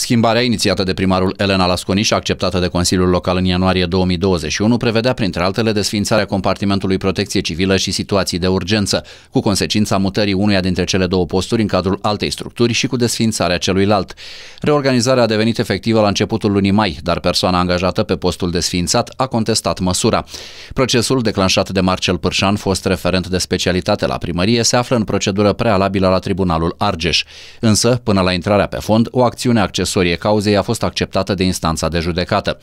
Schimbarea inițiată de primarul Elena Lasconi și acceptată de Consiliul Local în ianuarie 2021 prevedea, printre altele, desfințarea compartimentului protecție civilă și situații de urgență, cu consecința mutării unuia dintre cele două posturi în cadrul altei structuri și cu desfințarea celuilalt. Reorganizarea a devenit efectivă la începutul lunii mai, dar persoana angajată pe postul desfințat a contestat măsura. Procesul declanșat de Marcel Pârșan, fost referent de specialitate la primărie, se află în procedură prealabilă la Tribunalul Argeș. Însă, până la intrarea pe fond, o acțiune accesorie accesorie cauzei a fost acceptată de instanța de judecată.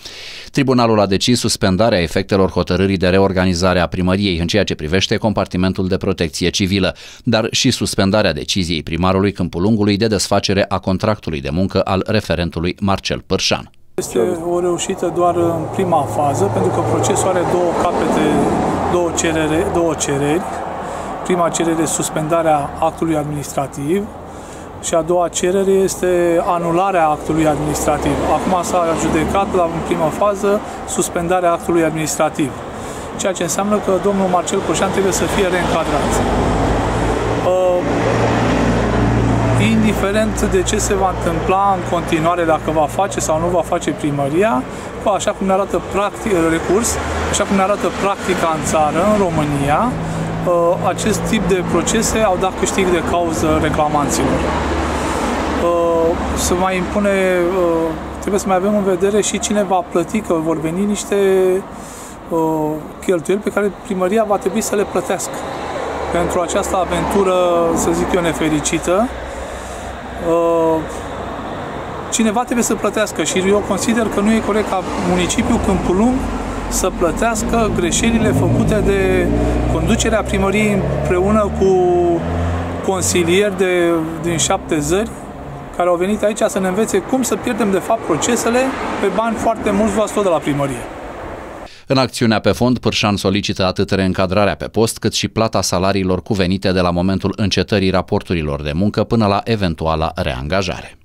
Tribunalul a decis suspendarea efectelor hotărârii de reorganizare a primăriei în ceea ce privește compartimentul de protecție civilă, dar și suspendarea deciziei primarului Câmpul Lungului de desfacere a contractului de muncă al referentului Marcel Pârșan. Este o reușită doar în prima fază, pentru că procesul are două capete, două, cerere, două cereri. Prima cerere, suspendarea actului administrativ, și a doua cerere este anularea actului administrativ. Acum s-a judecat la în prima fază suspendarea actului administrativ, ceea ce înseamnă că domnul Marcel Coșan trebuie să fie reîncadrat. Uh, indiferent de ce se va întâmpla în continuare, dacă va face sau nu va face primăria, așa cum ne arată practic, recurs, așa cum ne arată practica în țară, în România, Uh, acest tip de procese au dat câștig de cauză reclamanților. Uh, să mai impune, uh, trebuie să mai avem în vedere și cine va plăti, că vor veni niște cheltuieli pe care primăria va trebui să le plătească pentru această aventură, să zic eu, nefericită. Cineva trebuie să plătească și eu consider că nu e corect ca municipiul Câmpul Lung să plătească greșelile făcute de conducerea primăriei împreună cu consilieri de, din șapte zări care au venit aici să ne învețe cum să pierdem de fapt procesele pe bani foarte mulți luați tot de la primărie. În acțiunea pe fond, Pârșan solicită atât reîncadrarea pe post, cât și plata salariilor cuvenite de la momentul încetării raporturilor de muncă până la eventuala reangajare.